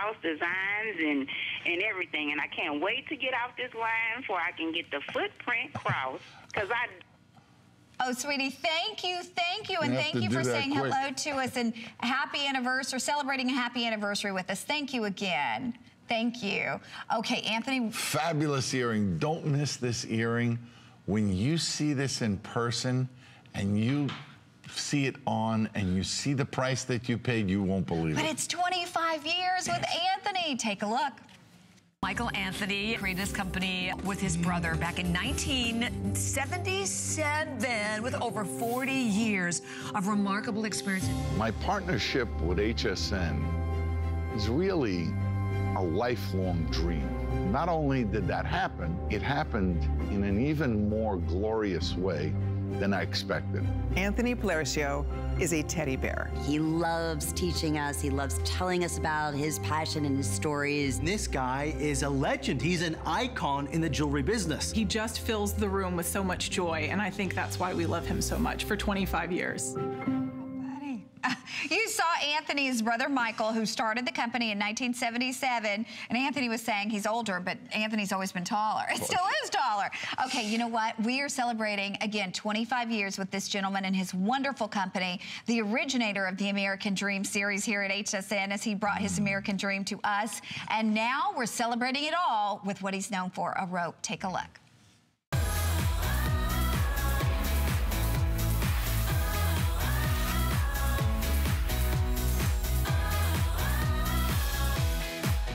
Krause designs and and everything, and I can't wait to get off this line before I can get the footprint Krause because I. Oh, sweetie, thank you, thank you, and you thank you for saying quick. hello to us and happy anniversary, celebrating a happy anniversary with us. Thank you again. Thank you. Okay, Anthony. Fabulous earring. Don't miss this earring. When you see this in person and you see it on and you see the price that you paid, you won't believe but it. But it's 25 years with Anthony. Take a look. Michael Anthony created this company with his brother back in 1977 with over 40 years of remarkable experience. My partnership with HSN is really a lifelong dream. Not only did that happen, it happened in an even more glorious way than I expected. Anthony Paolercio is a teddy bear. He loves teaching us. He loves telling us about his passion and his stories. This guy is a legend. He's an icon in the jewelry business. He just fills the room with so much joy, and I think that's why we love him so much for 25 years. You saw Anthony's brother Michael, who started the company in 1977, and Anthony was saying he's older, but Anthony's always been taller. It still is taller. Okay, you know what? We are celebrating, again, 25 years with this gentleman and his wonderful company, the originator of the American Dream series here at HSN as he brought his American Dream to us. And now we're celebrating it all with what he's known for, a rope. Take a look.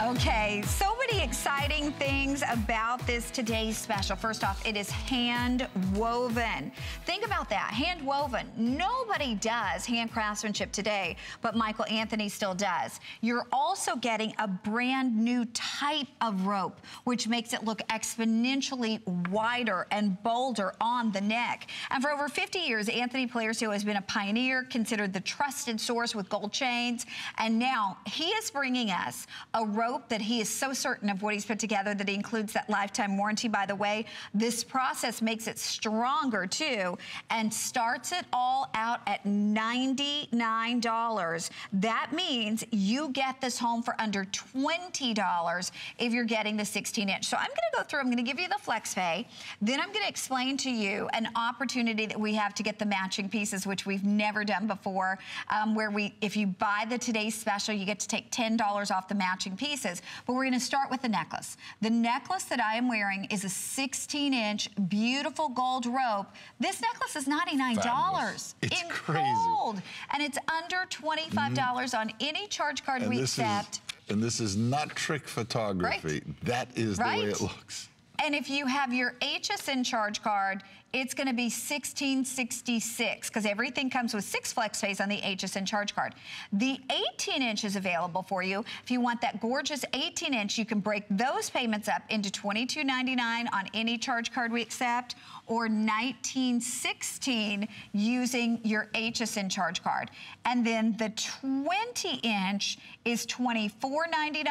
Okay, so many exciting things about this today's special. First off, it is hand woven. Think about that, hand woven. Nobody does hand craftsmanship today, but Michael Anthony still does. You're also getting a brand new type of rope, which makes it look exponentially wider and bolder on the neck. And for over 50 years, Anthony Paolercio has been a pioneer, considered the trusted source with gold chains, and now he is bringing us a rope that he is so certain of what he's put together that he includes that lifetime warranty, by the way. This process makes it stronger, too, and starts it all out at $99. That means you get this home for under $20 if you're getting the 16-inch. So I'm going to go through, I'm going to give you the flex pay, then I'm going to explain to you an opportunity that we have to get the matching pieces, which we've never done before, um, where we, if you buy the today's special, you get to take $10 off the matching piece pieces. But we're gonna start with the necklace. The necklace that I am wearing is a 16 inch beautiful gold rope. This necklace is $99. Fabulous. It's in crazy. gold. And it's under $25 mm. on any charge card and we accept. Is, and this is not trick photography. Right. That is right? the way it looks. And if you have your HSN charge card, it's going to be 1666 because everything comes with six flex pays on the HSN charge card. The 18 inch is available for you. If you want that gorgeous 18 inch, you can break those payments up into $22.99 on any charge card we accept or 1916 using your HSN charge card. And then the 20 inch is $24.99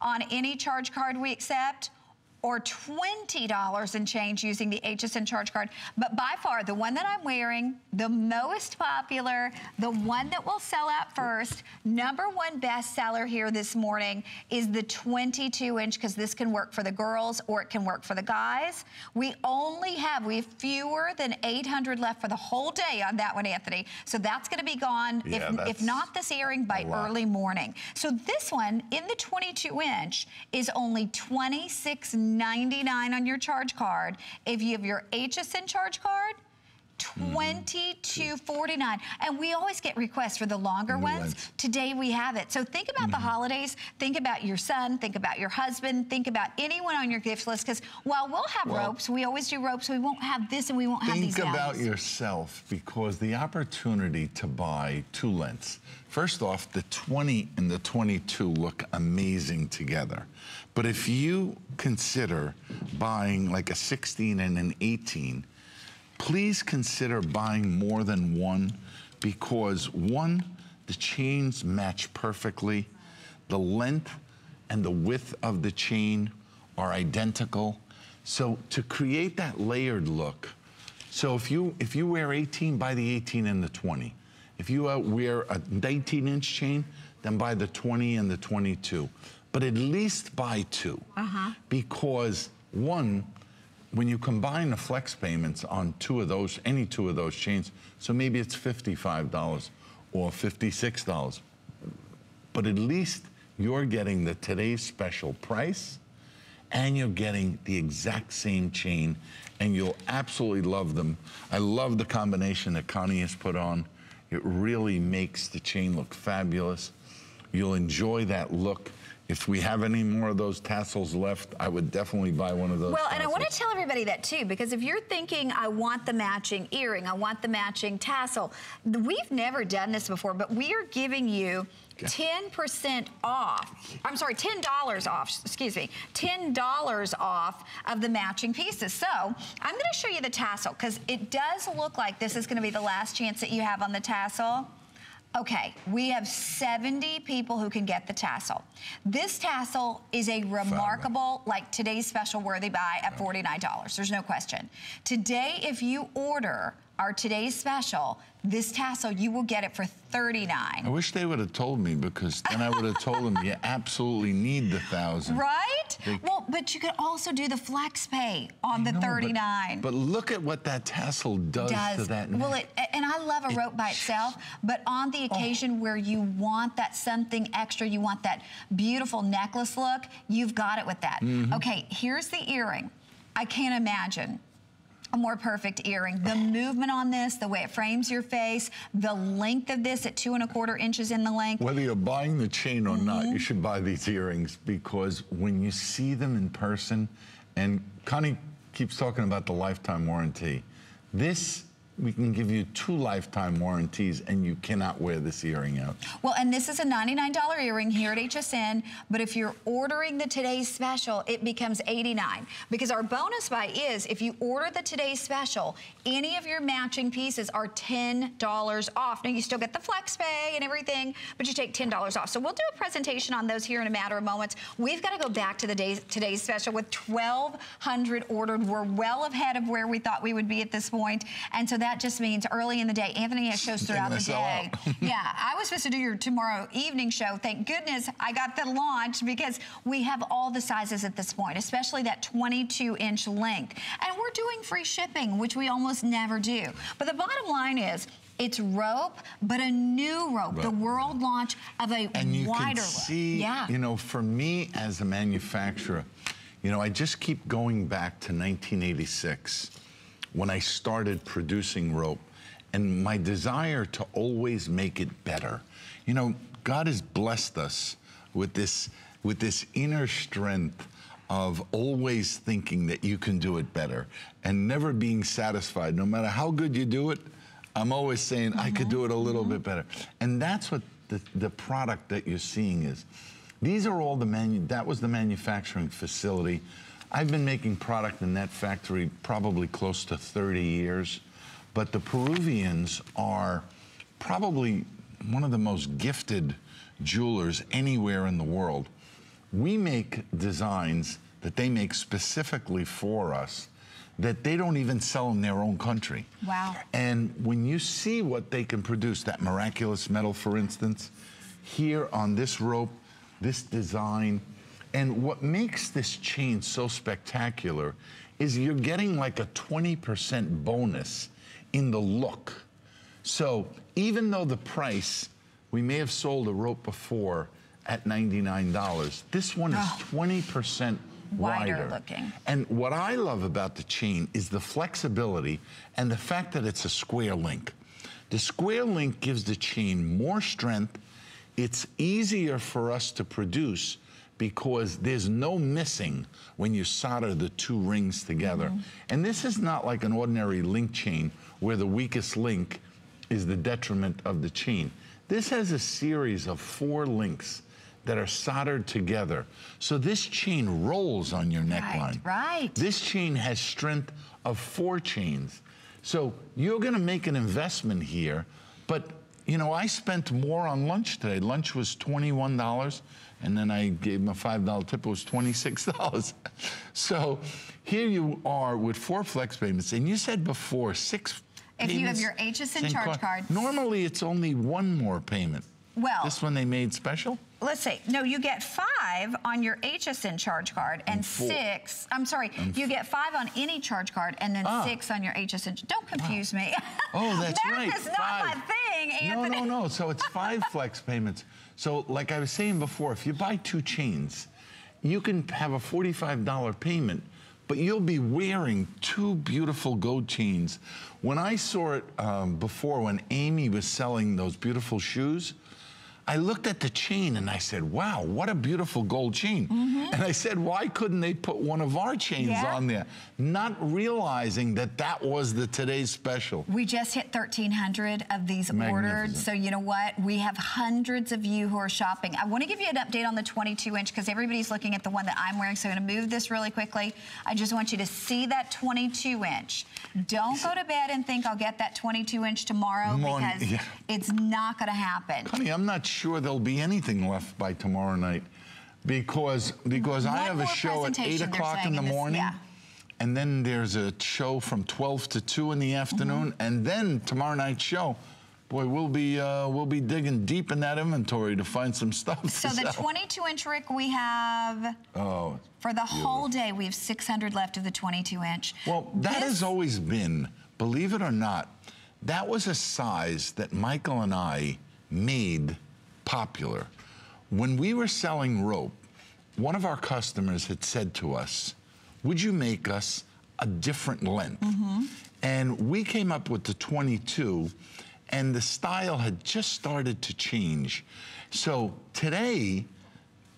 on any charge card we accept or $20 and change using the HSN charge card. But by far, the one that I'm wearing, the most popular, the one that will sell out first, number one bestseller here this morning is the 22 inch because this can work for the girls or it can work for the guys. We only have, we have fewer than 800 left for the whole day on that one, Anthony. So that's gonna be gone, yeah, if, if not this airing, by early morning. So this one in the 22 inch is only 26 99 on your charge card. If you have your HSN charge card, Twenty-two forty-nine, and we always get requests for the longer ones. Today we have it. So think about mm -hmm. the mm-hmm. holidays. Think about your son. Think about your husband. Think about anyone on your gift list. Because while we'll have well, ropes, we always do ropes. We won't have this, and we won't have these. Think about yourself, because the opportunity to buy two lengths. First off, the 20 and the 22 look amazing together. But if you consider buying like a 16 and an 18 please consider buying more than one because one, the chains match perfectly. The length and the width of the chain are identical. So to create that layered look, so if you if you wear 18, buy the 18 and the 20. If you uh, wear a 19 inch chain, then buy the 20 and the 22. But at least buy two. Uh-huh. Because one, when you combine the flex payments on two of those, any two of those chains, so maybe it's $55 or $56. But at least you're getting the today's special price and you're getting the exact same chain and you'll absolutely love them. I love the combination that Connie has put on. It really makes the chain look fabulous. You'll enjoy that look. If we have any more of those tassels left, I would definitely buy one of those. Well, and I want to tell everybody that too, because if you're thinking, I want the matching earring, I want the matching tassel, we've never done this before, but we are giving you 10% off. I'm sorry, $10 off, excuse me, $10 off of the matching pieces. So I'm going to show you the tassel because it does look like this is going to be the last chance that you have on the tassel. Okay, we have 70 people who can get the tassel. This tassel is a remarkable, like today's special worthy buy at $49. There's no question. Today, if you order our today's special, this tassel, you will get it for 39 I wish they would have told me because then I would have told them you absolutely need the thousand. Right? They- well, but you could also do the flex pay on the No, but- 39. But, look at what that tassel does, to that well, it, and I love a rope by itself, but on the occasion where you want that something extra, you want that beautiful necklace look, you've got it with that. Mm-hmm. Okay, here's the earring. I can't imagine a more perfect earring. The movement on this, the way it frames your face, the length of this at two and a quarter inches in the length. Whether you're buying the chain or not, Mm-hmm. you should buy these earrings because when you see them in person, and Connie keeps talking about the lifetime warranty, this we can give you two lifetime warranties and you cannot wear this earring out. Well, and this is a $99 earring here at HSN, but if you're ordering the today's special, it becomes 89 because our bonus buy is if you order the today's special, any of your matching pieces are $10 off. Now you still get the flex pay and everything, but you take $10 off. So we'll do a presentation on those here in a matter of moments. We've got to go back to the day, today's special with 1,200 ordered. We're well ahead of where we thought we would be at this point, and so that just means early in the day. Anthony has shows throughout the day. yeah, I was supposed to do your tomorrow evening show. Thank goodness I got the launch because we have all the sizes at this point, especially that 22 inch length. And we're doing free shipping, which we almost never do. But the bottom line is, it's rope, but a new rope, the world launch of a and you wider can see, yeah. you know, for me as a manufacturer, you know, I just keep going back to 1986 when I started producing rope and my desire to always make it better. You know, God has blessed us with this with this inner strength of always thinking that you can do it better and never being satisfied no matter how good you do it I'm always saying I could do it a little bit better. And that's what the, the product that you're seeing is. These are all the manu, that was the manufacturing facility. I've been making product in that factory probably close to 30 years, but the Peruvians are probably one of the most gifted jewelers anywhere in the world. We make designs that they make specifically for us that they don't even sell in their own country. Wow. And when you see what they can produce, that miraculous metal, for instance, here on this rope, this design, and what makes this chain so spectacular is you're getting like a 20% bonus in the look. So even though the price, we may have sold a rope before at $99, this one is 20% Wider wider looking. and what I love about the chain is the flexibility and the fact that it's a square link. The square link gives the chain more strength. It's easier for us to produce because there's no missing when you solder the two rings together. Mm-hmm. And this is not like an ordinary link chain where the weakest link is the detriment of the chain. This has a series of four links that are soldered together. So this chain rolls on your neckline. right. right. This chain has strength of four chains. So you're gonna make an investment here, but you know, I spent more on lunch today. Lunch was $21, and then I gave him a $5 tip, it was $26. so here you are with four flex payments, and you said before six If you have your HSN charge card. Normally it's only one more payment. Well- This one they made special? Let's see. No, you get five on your HSN charge card and, four. six. I'm sorry, you get five on any charge card and then Ah. six on your HSN. Don't confuse me. Oh, that's Math right. is not my five. thing, No, Anthony. no, no. So it's five flex payments. So, like I was saying before, if you buy two chains, you can have a $45 payment, but you'll be wearing two beautiful gold chains. When I saw it um, before, when Amy was selling those beautiful shoes, I looked at the chain and I said, wow, what a beautiful gold chain. Mm-hmm. And I said, why couldn't they put one of our chains. Yeah. on there? Not realizing that that was the today's special. We just hit 1,300 of these ordered. So, you know what? We have hundreds of you who are shopping. I want to give you an update on the 22 inch because everybody's looking at the one that I'm wearing. So, I'm going to move this really quickly. I just want you to see that 22 inch. Don't go to bed and think I'll get that 22 inch tomorrow because yeah. it's not going to happen. Honey, I'm not sure there'll be anything left by tomorrow night because because I have a show at eight o'clock in the this- morning. yeah. And then there's a show from 12 to 2 in the afternoon, Mm-hmm. and then tomorrow night's show. Boy, we'll be uh, we'll be digging deep in that inventory to find some stuff. So, the 22 inch, Rick, we have. Oh, For the whole day, we have 600 left of the 22 inch. Well, that This- has always been, believe it or not, that was a size that Michael and I made popular. When we were selling rope, one of our customers had said to us, Would you make us a different length? And we came up with the 22, and the style had just started to change. So today,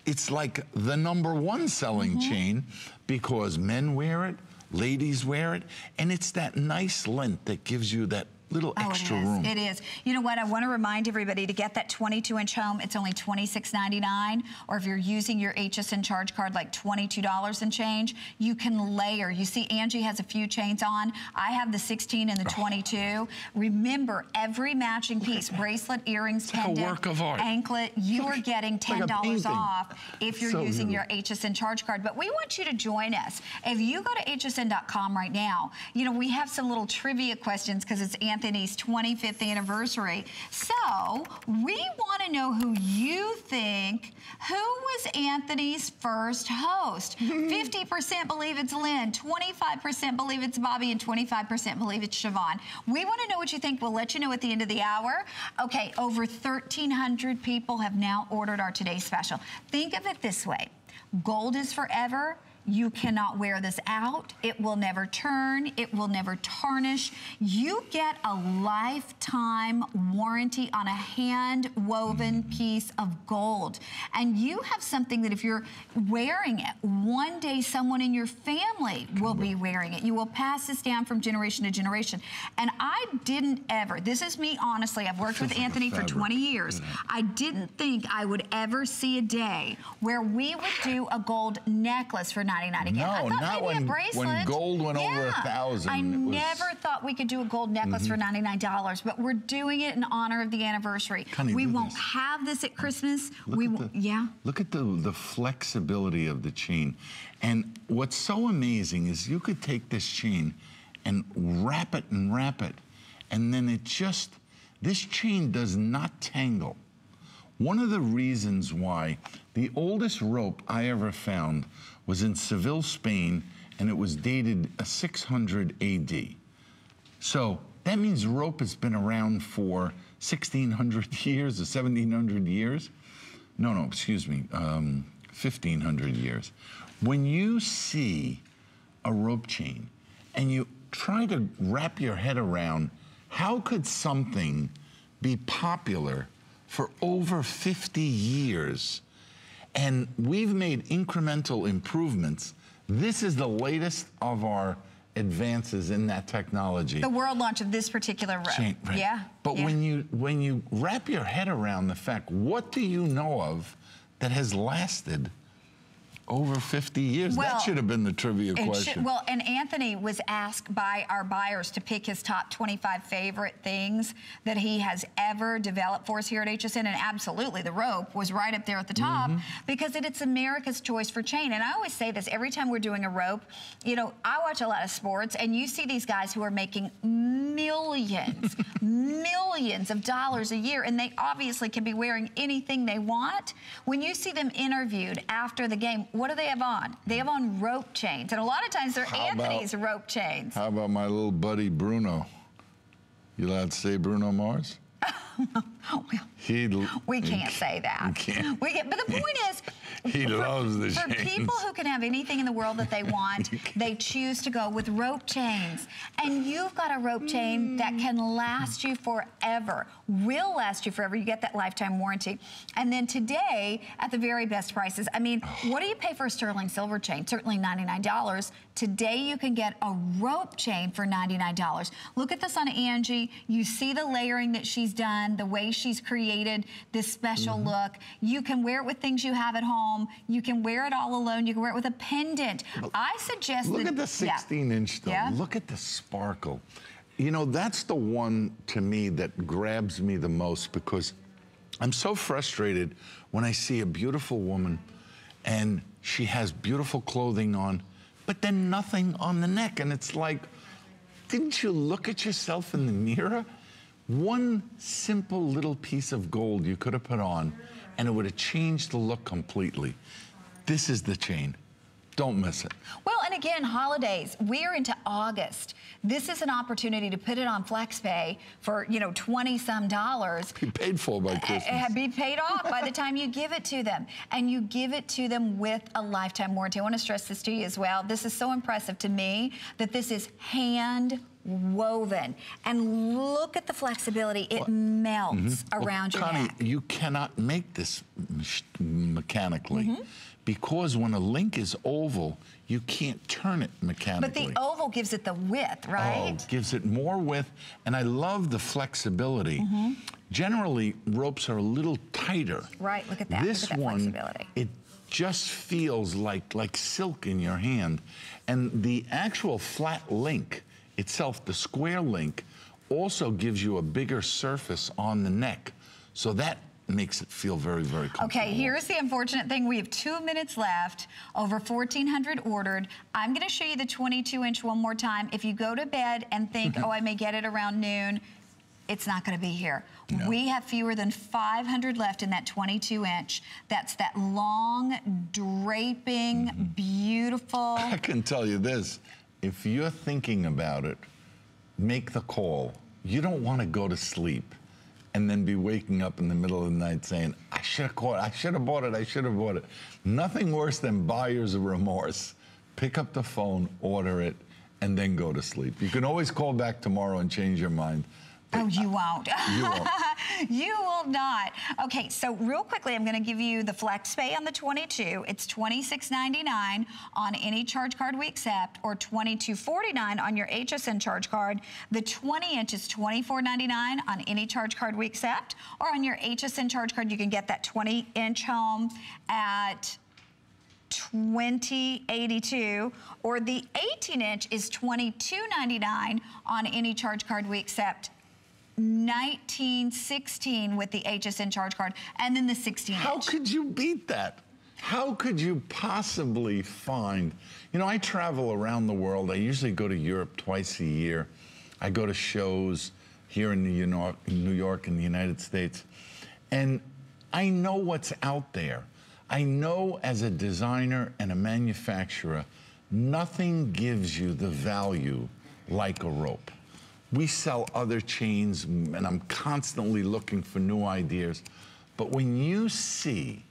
it's like the number one selling Mm-hmm. chain because men wear it, ladies wear it, and it's that nice length that gives you that little Oh, extra it is. room. It is. You know what? I want to remind everybody to get that 22 inch home. It's only $26.99. Or if you're using your HSN charge card, like $22 and change, you can layer. You see, Angie has a few chains on. I have the 16 and the 22. Remember, every matching piece bracelet, earrings, like a pendant, work of art. anklet you are getting $10 painting. off if you're So using your. HSN charge card. But we want you to join us. If you go to hsn.com right now, you know, we have some little trivia questions because it's Anthony's 25th anniversary. So we want to know who you think, who was Anthony's first host? 50% believe it's Lynn, 25% believe it's Bobby, and 25% believe it's Siobhan. We want to know what you think. We'll let you know at the end of the hour. Okay, over 1,300 people have now ordered our today's special. Think of it this way. Gold is forever. You cannot wear this out. It will never turn. It will never tarnish. You get a lifetime warranty on a hand woven piece of gold. And you have something that if you're wearing it, one day someone in your family will be wearing it. You will pass this down from generation to generation. And I didn't ever, this is me honestly, I've worked with Anthony for 20 years. I didn't think I would ever see a day where we would do a gold necklace for 99 again. I No, not when- when gold went over a 1,000, I was- Mm-hmm. never thought we could do a gold necklace for $99, but we're doing it in honor of the anniversary. Connie, we won't this. have this at Christmas. Look we at won't, the- yeah. Look at the, the flexibility of the chain. And what's so amazing is you could take this chain and wrap it and wrap it, and then it just, this chain does not tangle. One of the reasons why the oldest rope I ever found was in Seville, Spain, and it was dated uh, 600 AD. So that means rope has been around for 1,600 years or 1,700 years. No, no, excuse me, um, 1,500 years. When you see a rope chain and you try to wrap your head around how could something be popular for over 50 years and we've made incremental improvements. This is the latest of our advances in that technology. The world launch of this particular rope. Chain, right. Yeah. But yeah. when you when you wrap your head around the fact, what do you know of that has lasted over 50 years. Well, that should have been the trivia It should- question. well, and Anthony was asked by our buyers to pick his top 25 favorite things that he has ever developed for us here at HSN, and absolutely, the rope was right up there at the top Mm-hmm. because it, it's America's choice for chain. And I always say this every time we're doing a rope. You know, I watch a lot of sports, and you see these guys who are making millions, millions of dollars a year, and they obviously can be wearing anything they want. When you see them interviewed after the game, what do they have on? They have on rope chains, and a lot of times they're How about- Anthony's rope chains. How about my little buddy Bruno? You allowed to say Bruno Mars? Oh, well, He, we can't say that. Can't. We can, but the point is, He for, loves the for chains. people who can have anything in the world that they want, they choose to go with rope chains. And you've got a rope chain that can last you forever, will last you forever. You get that lifetime warranty. And then today, at the very best prices, I mean, what do you pay for a sterling silver chain? Certainly $99. Today, you can get a rope chain for $99. Look at this on Angie. You see the layering that she's done, the way she's created this special Mm-hmm. look. You can wear it with things you have at home. You can wear it all alone. You can wear it with a pendant. I suggest Look that, at the yeah. 16 inch though. Yeah. Look at the sparkle. You know, that's the one to me that grabs me the most because I'm so frustrated when I see a beautiful woman and she has beautiful clothing on, but then nothing on the neck. And it's like, didn't you look at yourself in the mirror? One simple little piece of gold you could have put on, and it would have changed the look completely. This is the chain. Don't miss it. Well, and again, holidays. We're into August. This is an opportunity to put it on FlexPay for, you know, 20 some dollars. Be paid for by Christmas. Uh, be paid off by the time you give it to them. And you give it to them with a lifetime warranty. I want to stress this to you as well. This is so impressive to me that this is hand woven. And look at the flexibility. It melts Well, around your Connie, neck. you cannot make this mechanically Mm-hmm. because when a link is oval, you can't turn it mechanically. But the oval gives it the width, right? Oh, gives it more width, and I love the flexibility. Mm-hmm. Generally, ropes are a little tighter. Right, look at that, This at that one, it just feels like like silk in your hand, and the actual flat link itself, the square link, also gives you a bigger surface on the neck, so that makes it feel very, very comfortable. Okay, here's the unfortunate thing. We have two minutes left, over 1,400 ordered. I'm gonna show you the 22 inch one more time. If you go to bed and think, oh, I may get it around noon, it's not gonna be here. No. We have fewer than 500 left in that 22 inch. That's that long, draping, Mm-hmm. beautiful. I can tell you this if you're thinking about it, make the call. You don't want to go to sleep and then be waking up in the middle of the night saying, I should have caught, I should have bought it, I should have bought it. Nothing worse than buyer's remorse. Pick up the phone, order it, and then go to sleep. You can always call back tomorrow and change your mind. Oh, you won't. You won't. you will not. Okay, so real quickly, I'm going to give you the flex pay on the 22. It's $26.99 on any charge card we accept, or $22.49 on your HSN charge card. The 20 inch is $24.99 on any charge card we accept, or on your HSN charge card, you can get that 20 inch home at 2082 or the 18 inch is 22.99 on any charge card we accept 1916 with the HSN charge card and then the 16 How could you beat that? How could you possibly find? You know, I travel around the world. I usually go to Europe twice a year. I go to shows here in New York, in New York in the United States. And I know what's out there. I know as a designer and a manufacturer, nothing gives you the value like a rope. We sell other chains, mm, and I'm constantly looking for new ideas. But when you see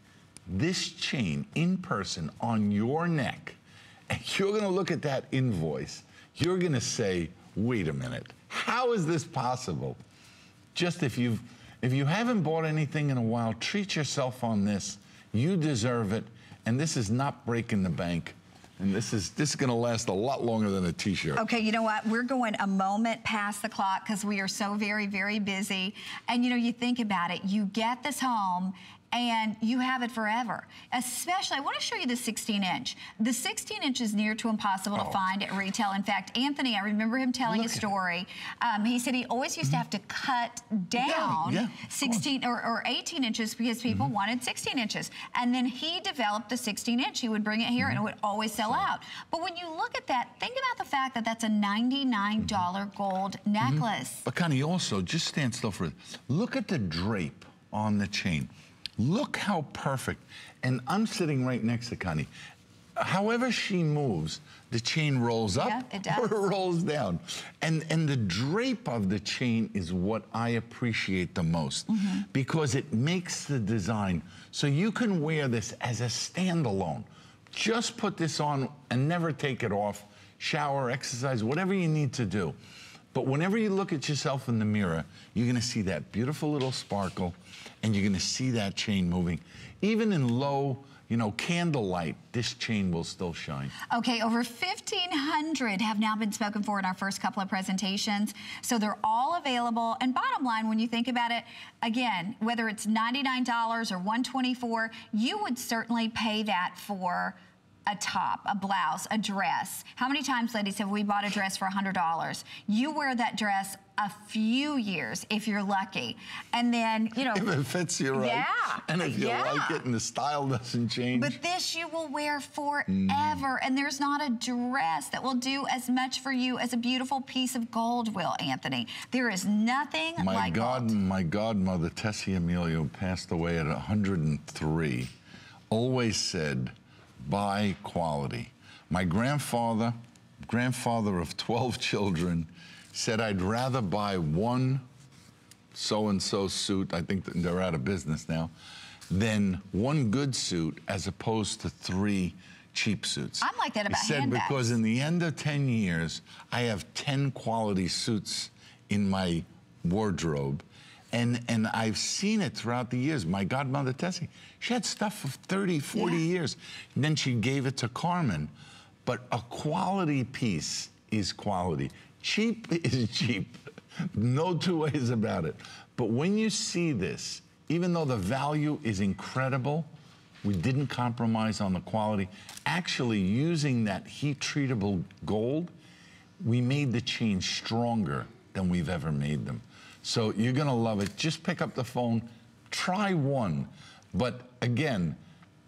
this chain in person on your neck, and you're gonna look at that invoice, you're gonna say, wait a minute, how is this possible? Just if you've if you haven't bought anything in a while, treat yourself on this. You deserve it, and this is not breaking the bank. And this is this is gonna last a lot longer than a t-shirt. Okay, you know what? We're going a moment past the clock because we are so very, very busy. And you know, you think about it, you get this home and you have it forever. Especially, I want to show you the 16 inch. The 16 inch is near to impossible Oh. to find at retail. In fact, Anthony, I remember him telling Look a story. Um, he said he always used to have to cut down yeah, course. 16 or, or 18 inches because people Mm-hmm. wanted 16 inches. And then he developed the 16 inch. He would bring it here and it would always sell out. But when you look at that, think about the fact that that's a $99 gold Mm-hmm. necklace. But Connie, also, just stand still for it. Look at the drape on the chain. Look how perfect. And I'm sitting right next to Connie. However she moves, the chain rolls up Yeah, it or rolls down. And, and the drape of the chain is what I appreciate the most Mm-hmm. because it makes the design so you can wear this as a standalone. Just put this on and never take it off. Shower, exercise, whatever you need to do. But whenever you look at yourself in the mirror, you're gonna see that beautiful little sparkle and you're gonna see that chain moving. Even in low, you know, candlelight, this chain will still shine. Okay, over 1,500 have now been spoken for in our first couple of presentations. So they're all available. And bottom line, when you think about it, again, whether it's $99 or 124, you would certainly pay that for a top, a blouse, a dress. How many times, ladies, have we bought a dress for $100? You wear that dress a few years if you're lucky. And then, you know. If it fits you right. Yeah, And if you yeah. like it and the style doesn't change. But this you will wear forever, Mm. and there's not a dress that will do as much for you as a beautiful piece of gold will, Anthony. There is nothing my like god, gold. my godmother Tessie Emilio passed away at 103. Always said, "Buy quality." My grandfather, grandfather of 12 children, said, "I'd rather buy one so-and-so suit. I think they're out of business now." Than one good suit as opposed to three cheap suits. I'm like that about he said handbags. because in the end of 10 years, I have 10 quality suits in my wardrobe. And, and I've seen it throughout the years. My godmother, Tessie, she had stuff for 30, 40 Yeah. years. And then she gave it to Carmen. But a quality piece is quality. Cheap is cheap. No two ways about it. But when you see this, even though the value is incredible, we didn't compromise on the quality. Actually, using that heat treatable gold, we made the chain stronger than we've ever made them. So you're gonna love it. Just pick up the phone, try one. But again,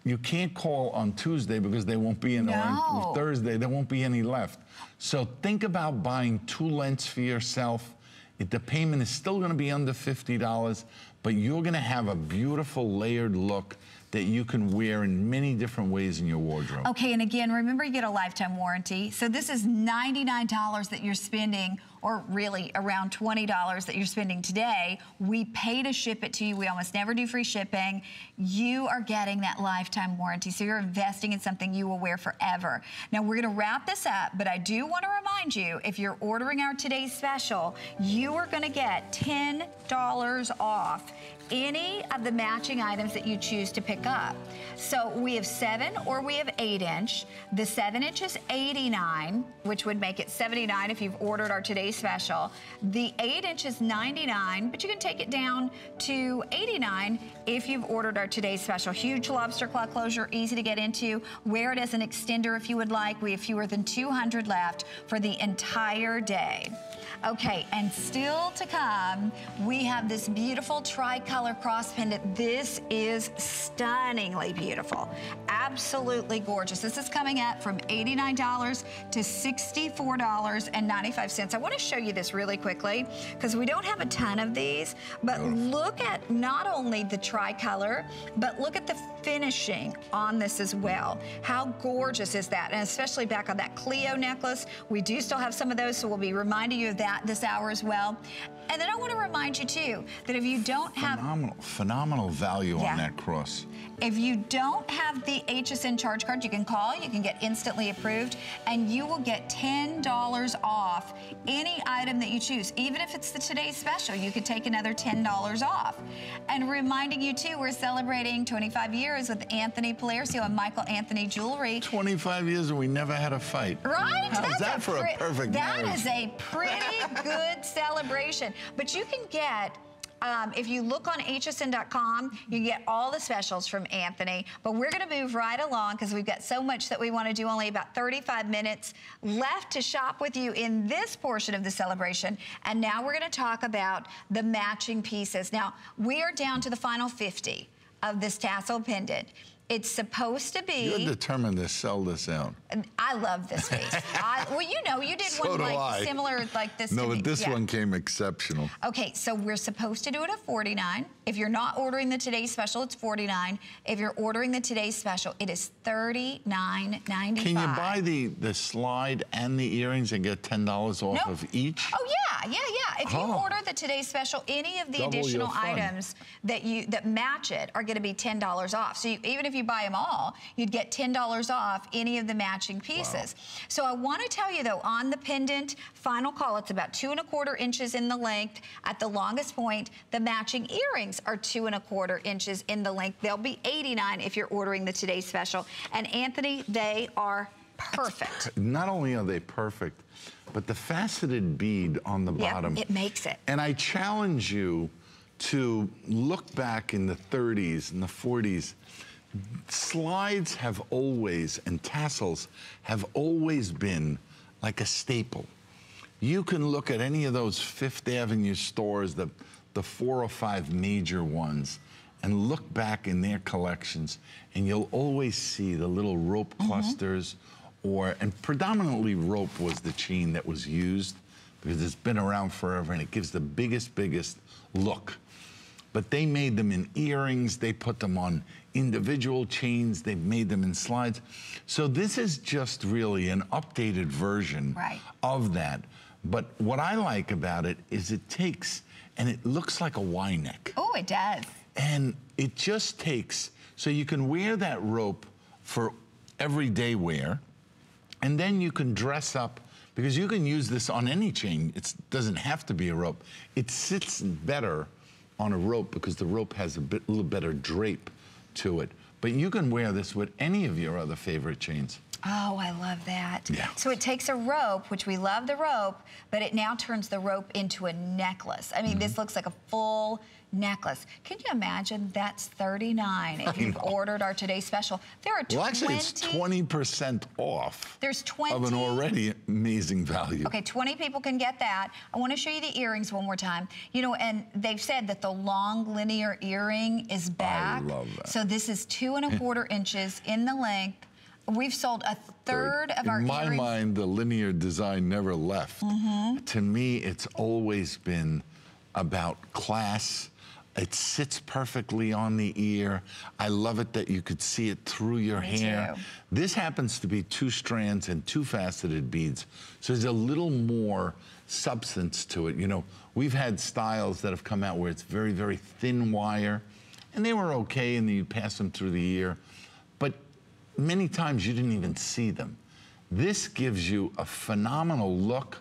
you can't call on Tuesday because they won't be in, or on Thursday, there won't be any left. So think about buying two lents for yourself. It, the payment is still gonna be under $50, but you're gonna have a beautiful layered look that you can wear in many different ways in your wardrobe. Okay, and again, remember you get a lifetime warranty. So this is $99 that you're spending, or really around $20 that you're spending today. We pay to ship it to you. We almost never do free shipping. You are getting that lifetime warranty. So you're investing in something you will wear forever. Now we're gonna wrap this up, but I do wanna remind you, if you're ordering our today's special, you are gonna get $10 off any of the matching items that you choose to pick up. So we have seven or we have eight inch. The seven inch is 89, which would make it 79 if you've ordered our today's special. The eight inch is 99, but you can take it down to 89 if you've ordered our today's special. Huge lobster claw closure, easy to get into. Wear it as an extender if you would like. We have fewer than 200 left for the entire day. Okay, and still to come, we have this beautiful tricolor cross pendant. This is stunningly beautiful. Absolutely gorgeous. This is coming at from $89 to $64.95. I want to show you this really quickly because we don't have a ton of these, but oh. look at not only the tricolor, but look at the finishing on this as well. How gorgeous is that? And especially back on that Clio necklace. We do still have some of those, so we'll be reminding you of that this hour as well. And then I want to remind you too that if you don't have Phenomenal, phenomenal value Yeah. on that cross. if you don't have the HSN charge card, you can call, you can get instantly approved, and you will get $10 off any item that you choose. Even if it's the today's special, you could take another $10 off. And reminding you too, we're celebrating 25 years with Anthony Paolercio and Michael Anthony Jewelry. 25 years and we never had a fight. Right? How's that for a perfect That marriage? is a pretty good celebration. But you can get Um, if you look on hsn.com, you get all the specials from Anthony. But we're going to move right along because we've got so much that we want to do. Only about 35 minutes left to shop with you in this portion of the celebration. And now we're going to talk about the matching pieces. Now, we are down to the final 50 of this tassel pendant. It's supposed to be. You're determined to sell this out. Um, I love this piece. I, well, you know, you did So one like I. similar like this. No, to me. but this Yeah. one came exceptional. Okay, so we're supposed to do it at 49. If you're not ordering the Today special, it's 49. If you're ordering the Today special, it is $39.95. Can you buy the, the slide and the earrings and get $10 off Nope. of each? Oh yeah, yeah, yeah. If you Oh. order the Today special, any of the Double additional items that you that match it are going to be ten dollars off. So you, even if you buy them all, you'd get ten dollars off any of the matching pieces. So I want to tell you though, on the pendant final call, it's about two and a quarter inches in the length. At the longest point, the matching earrings are two and a quarter inches in the length. They'll be 89 if you're ordering the Today special. And Anthony, they are perfect. Not only are they perfect, but the faceted bead on the Yeah, bottom. it makes it. And I challenge you to look back in the 30s and the 40s. Slides have always, and tassels have always been like a staple. You can look at any of those Fifth Avenue stores, the, the four or five major ones, and look back in their collections, and you'll always see the little rope mm-hmm. clusters, or, and predominantly rope was the chain that was used because it's been around forever and it gives the biggest, biggest look. But they made them in earrings, they put them on individual chains, they've made them in slides. So this is just really an updated version Right. of that. But what I like about it is it takes, and it looks like a Y neck. Oh, it does. And it just takes, so you can wear that rope for everyday wear, and then you can dress up because you can use this on any chain. It doesn't have to be a rope. It sits better on a rope because the rope has a bit, little better drape to it. But you can wear this with any of your other favorite chains. Oh, I love that. Yeah. So it takes a rope, which we love the rope, but it now turns the rope into a necklace. I mean, this Mm-hmm. looks like a full necklace. Can you imagine that's 39 if you've ordered our Today special? There are 20. Well, actually, it's 20% off There's 20. of an already amazing value. Okay, 20 people can get that. I want to show you the earrings one more time. You know, and they've said that the long linear earring is back. I love that. So this is two and a quarter inches in the length. We've sold a third of In our my earrings. mind, the linear design never left. Mm-hmm. To me, it's always been about class. It sits perfectly on the ear. I love it that you could see it through your Me hair. too. This happens to be two strands and two faceted beads. So there's a little more substance to it. You know, we've had styles that have come out where it's very, very thin wire, and they were okay, and then you pass them through the ear. Many times you didn't even see them. This gives you a phenomenal look.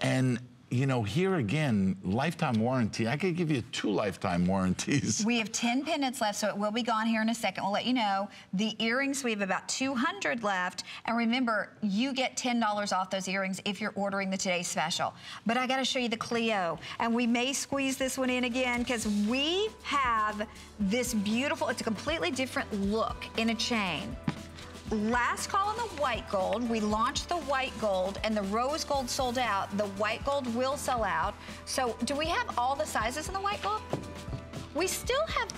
And, you know, here again, lifetime warranty. I could give you two lifetime warranties. We have 10 pendants left, so it will be gone here in a second. We'll let you know. The earrings, we have about 200 left. And remember, you get $10 off those earrings if you're ordering the Today's Special. But I got to show you the Clio. And we may squeeze this one in again because we have this beautiful, it's a completely different look in a chain. Last call on the white gold. We launched the white gold and the rose gold sold out. The white gold will sell out. So do we have all the sizes in the white gold? We still have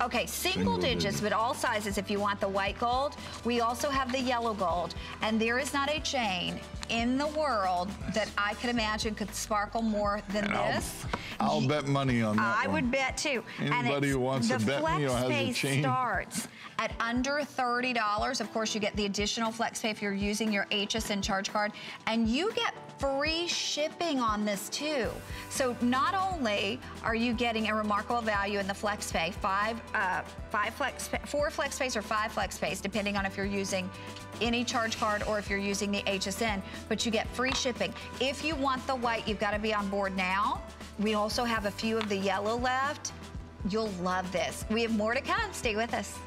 Okay, single, Single digits, digits. but all sizes if you want the white gold. We also have the yellow gold. And there is not a chain in the world that I could imagine could sparkle more than And I'll- this. I'll bet money on that I one. would bet too. Anybody who wants the to bet me or has a chain. starts at under $30. Of course, you get the additional flex pay if you're using your HSN charge card. And you get free shipping on this too. So not only are you getting a remarkable value in the FlexPay, five, uh, five flex, four flex pays or five flex pays, depending on if you're using any charge card or if you're using the HSN, but you get free shipping. If you want the white, you've got to be on board now. We also have a few of the yellow left. You'll love this. We have more to come. Stay with us.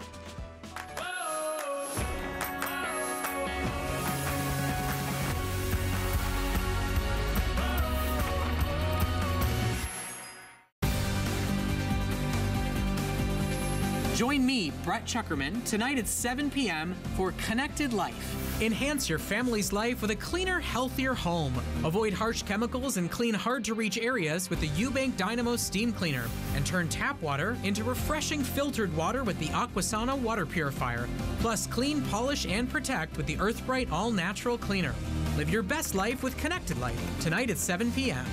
Join me, Brett Chukerman, tonight at 7 p.m. for Connected Life. Enhance your family's life with a cleaner, healthier home. Avoid harsh chemicals and clean hard to reach areas with the Eubank Dynamo Steam Cleaner. And turn tap water into refreshing filtered water with the Aquasana Water Purifier. Plus, clean, polish, and protect with the EarthBright All Natural Cleaner. Live your best life with Connected Life tonight at 7 p.m.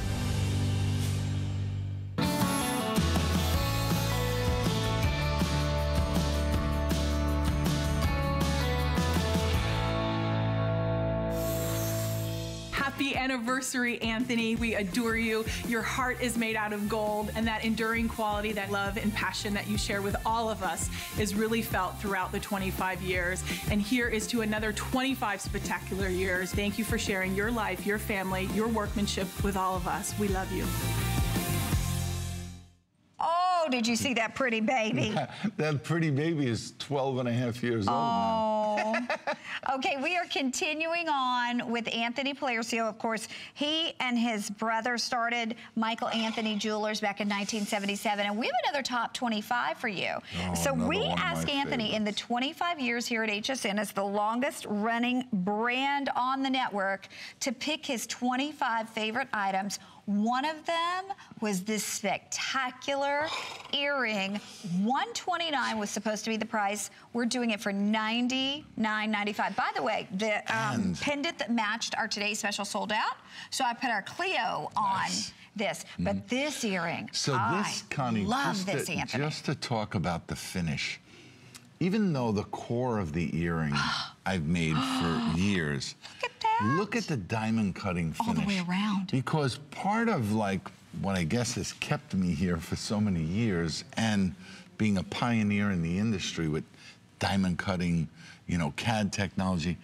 Happy anniversary, Anthony. We adore you. Your heart is made out of gold, and that enduring quality, that love and passion that you share with all of us is really felt throughout the 25 years. And here is to another 25 spectacular years. Thank you for sharing your life, your family, your workmanship with all of us. We love you. Oh, did you see that pretty baby? that pretty baby is 12 and a half years old. Oh. okay, we are continuing on with Anthony Paolercio. Of course, he and his brother started Michael Anthony Jewelers back in 1977, and we have another top 25 for you. Oh, so we one of my ask Anthony in the 25 years here at HSN as the longest running brand on the network to pick his 25 favorite items. One of them was this spectacular earring. 129 was supposed to be the price. We're doing it for 99.95. By the way, the um, pendant that matched our today's special sold out. So I put our Clio on Nice. this. But this earring, So I this, Connie, love this, to, Anthony. just to talk about the finish, even though the core of the earring I've made for years, Look at that. look at the diamond cutting finish. All the way around. Because part of like what I guess has kept me here for so many years and being a pioneer in the industry with diamond cutting, you know, CAD technology.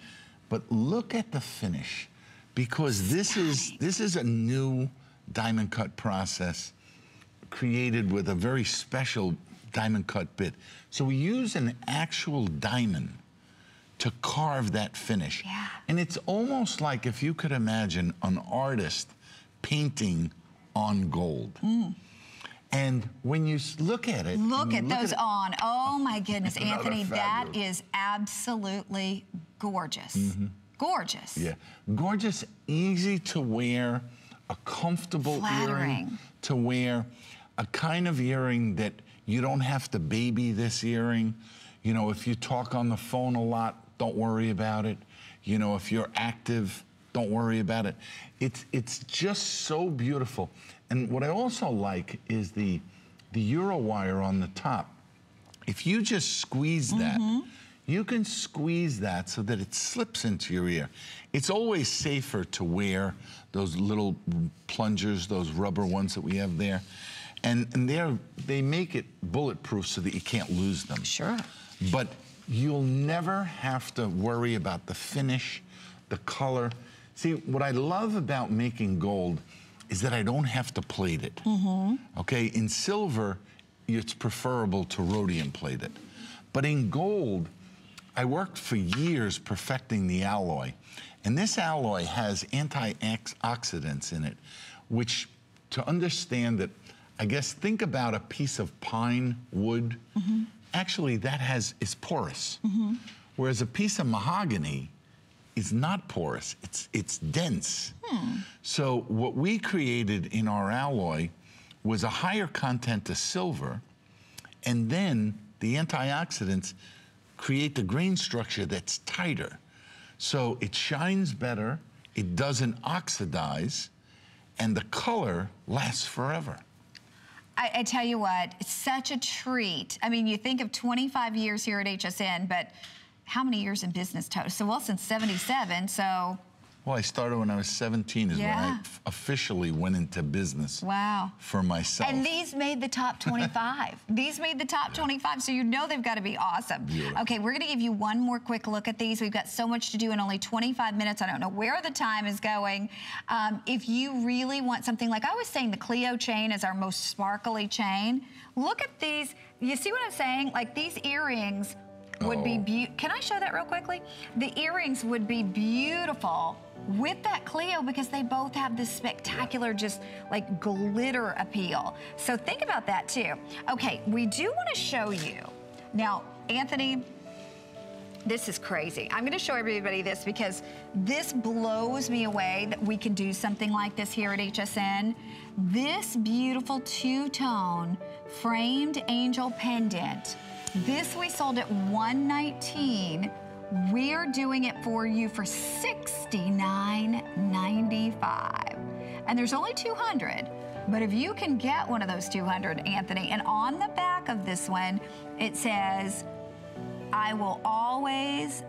But look at the finish because this is this is a new diamond cut process created with a very special diamond cut bit. So we use an actual diamond to carve that finish. Yeah. And it's almost like if you could imagine an artist painting on gold. And when you look at it, Mm. Look at those it- on. Oh my goodness, Anthony, that is absolutely gorgeous. Gorgeous. Yeah, gorgeous, easy to wear, a comfortable Flattering. earring to wear, a kind of earring that you don't have to baby this earring. You know, if you talk on the phone a lot, don't worry about it. You know, if you're active, don't worry about it. It's it's just so beautiful. And what I also like is the the Euro wire on the top. If you just squeeze that, mm-hmm. you can squeeze that so that it slips into your ear. It's always safer to wear those little plungers, those rubber ones that we have there. And, and they're, they make it bulletproof so that you can't lose them. Sure. But you'll never have to worry about the finish, the color. See, what I love about making gold is that I don't have to plate it. Mm -hmm. Okay, in silver, it's preferable to rhodium plate it. But in gold, I worked for years perfecting the alloy. And this alloy has antioxidants in it, which to understand it, I guess think about a piece of pine wood. Mm-hmm. Actually, that has is porous. Mm-hmm. Whereas a piece of mahogany is not porous. It's it's dense. Hmm. So what we created in our alloy was a higher content of silver, and then the antioxidants create the grain structure that's tighter. So it shines better, it doesn't oxidize, and the color lasts forever. I, I tell you what, it's such a treat. I mean, you think of 25 years here at HSN, but how many years in business total? So, well, since 77, so Well, I started when I was 17 is when Yeah. I f- officially went into business wow. for myself. And these made the top 25. these made the top 25, so you know they've got to be awesome. Beautiful. Okay, we're going to give you one more quick look at these. We've got so much to do in only 25 minutes. I don't know where the time is going. Um, if you really want something like I was saying, the Clio chain is our most sparkly chain. Look at these. You see what I'm saying? Like these earrings would be Oh. beautiful. Can I show that real quickly? The earrings would be beautiful with that Clio because they both have this spectacular, just like glitter appeal. So think about that too. Okay, we do want to show you Now, Anthony, this is crazy. I'm gonna show everybody this because this blows me away that we can do something like this here at HSN. This beautiful two-tone framed angel pendant, this we sold at 119 we're doing it for you for $69.95. And there's only 200. But if you can get one of those 200, Anthony, and on the back of this one, it says, I will always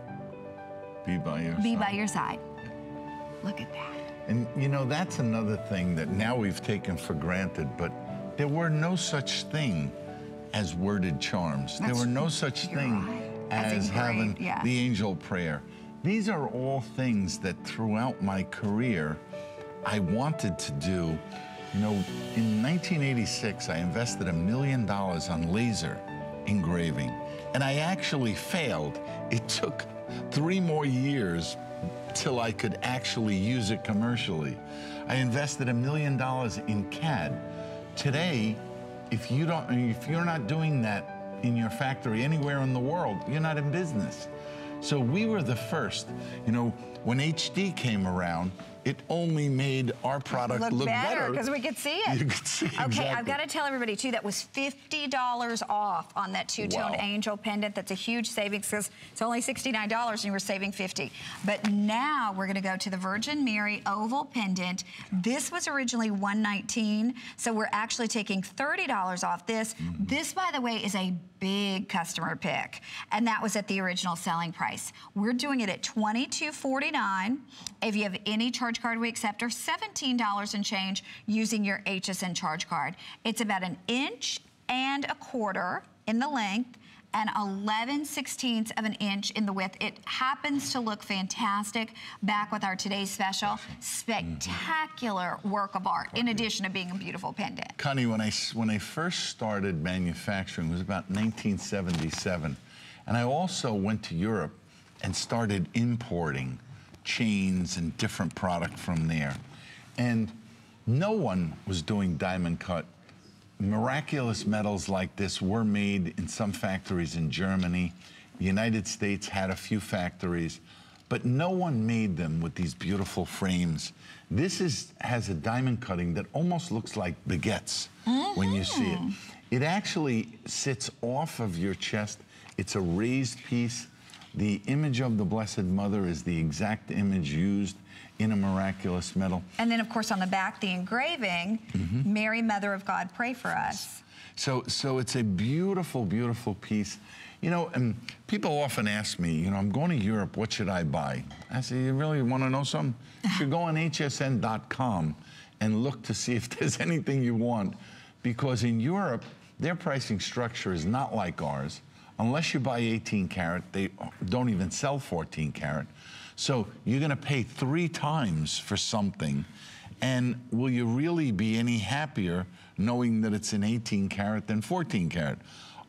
Be by your be side. by your side. Look at that. And you know, that's another thing that now we've taken for granted, but there were no such thing as worded charms. there were no such thing right. As having yeah. the angel prayer. These are all things that throughout my career I wanted to do. You know, in 1986, I invested a million dollars on laser engraving, and I actually failed. It took three more years till I could actually use it commercially. I invested a million dollars in CAD. Today, if you don't if you're not doing that in your factory anywhere in the world, you're not in business. So we were the first. You know, when HD came around, it only made our product Look, look, better because we could see it. You could see Okay, I've got to tell everybody too that was fifty dollars off on that two-tone Wow. angel pendant. That's a huge savings because it's only sixty-nine dollars and you were saving fifty. But now we're going to go to the Virgin Mary oval pendant. This was originally one nineteen, so we're actually taking thirty dollars off this. Mm-hmm. This, by the way, is a big customer pick, and that was at the original selling price. We're doing it at twenty-two forty-nine. If you have any charge card we accept, are seventeen dollars and change using your HSN charge card. It's about an inch and a quarter in the length and 11 sixteenths of an inch in the width. It happens to look fantastic back with our today's special. Spectacular work of art, in addition to being a beautiful pendant. Connie, when I, when I first started manufacturing, it was about 1977. And I also went to Europe and started importing chains and different product from there. And no one was doing diamond cut. Miraculous metals like this were made in some factories in Germany. The United States had a few factories, but no one made them with these beautiful frames. This is has a diamond cutting that almost looks like baguettes when you see it. Mm-hmm. It actually sits off of your chest. It's a raised piece. The image of the Blessed Mother is the exact image used in a miraculous medal. And then, of course, on the back, the engraving, Mm-hmm. Mary, Mother of God, pray for us. So, so it's a beautiful, beautiful piece. You know, and people often ask me, you know, I'm going to Europe, what should I buy? I say, you really want to know something? You should go on hsn.com and look to see if there's anything you want. Because in Europe, their pricing structure is not like ours. Unless you buy 18 karat, they don't even sell 14 karat. So you're going to pay three times for something. And will you really be any happier knowing that it's an 18 karat than 14 karat?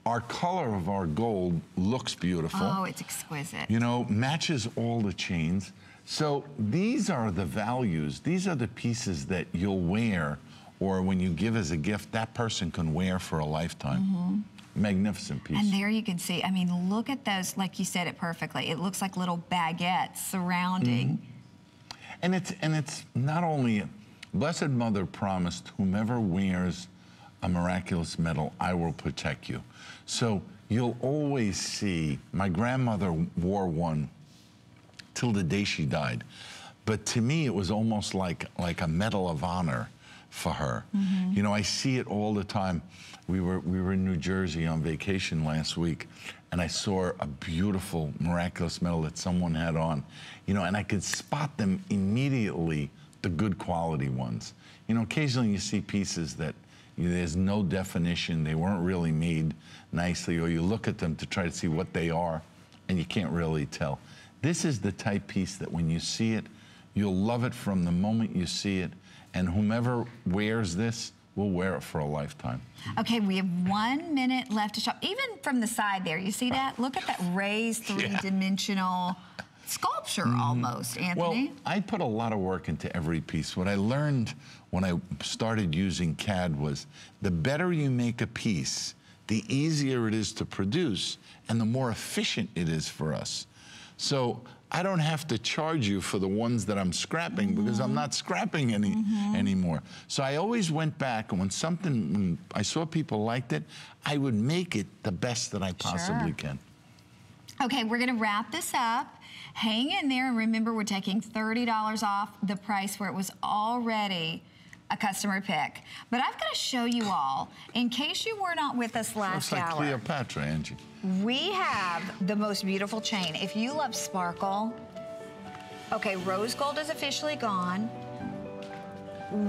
Our color of our gold looks beautiful. Oh, it's exquisite. You know, matches all the chains. So these are the values. These are the pieces that you'll wear, or when you give as a gift, that person can wear for a lifetime. Mm-hmm. Magnificent piece. And there you can see, I mean, look at those, like you said it perfectly. It looks like little baguettes surrounding. Mm-hmm. And it's and it's not only Blessed Mother promised whomever wears a miraculous medal, I will protect you. So you'll always see my grandmother wore one till the day she died. But to me it was almost like like a medal of honor for her. You know, I see it all the time. We were we were in New Jersey on vacation last week and I saw a beautiful miraculous medal that someone had on. You know, and I could spot them immediately the good quality ones. You know, occasionally you see pieces that you know, there's no definition, they weren't really made nicely, or you look at them to try to see what they are, and you can't really tell. This is the type piece that when you see it, you'll love it from the moment you see it, and whomever wears this will wear it for a lifetime. Okay, we have one minute left to shop. Even from the side there, you see that? Look at that raised three-dimensional sculpture mm-hmm. almost, Anthony. Well, I put a lot of work into every piece. What I learned when I started using CAD was the better you make a piece, the easier it is to produce and the more efficient it is for us. So I don't have to charge you for the ones that I'm scrapping because I'm not scrapping any anymore. So I always went back and when something when I saw people liked it, I would make it the best that I possibly Sure. can. Okay, we're gonna wrap this up. Hang in there and remember we're taking $30 off the price where it was already a customer pick. But I've got to show you all, in case you were not with us last Looks last like hour, Cleopatra, Angie. we have the most beautiful chain. If you love sparkle, okay, rose gold is officially gone.